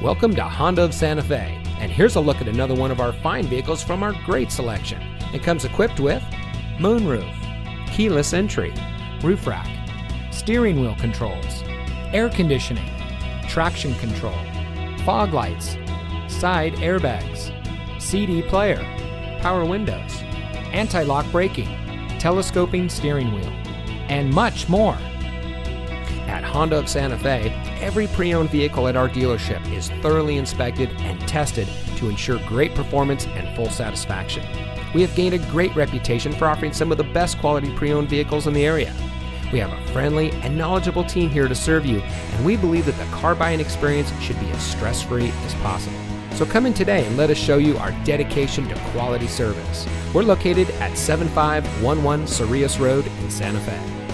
Welcome to Honda of Santa Fe, and here's a look at another one of our fine vehicles from our great selection. It comes equipped with moonroof, keyless entry, roof rack, steering wheel controls, air conditioning, traction control, fog lights, side airbags, CD player, power windows, anti lock braking, telescoping steering wheel, and much more. Honda of Santa Fe, every pre owned vehicle at our dealership is thoroughly inspected and tested to ensure great performance and full satisfaction. We have gained a great reputation for offering some of the best quality pre owned vehicles in the area. We have a friendly and knowledgeable team here to serve you, and we believe that the car buying experience should be as stress free as possible. So come in today and let us show you our dedication to quality service. We're located at 7511 Cerrillos Road in Santa Fe.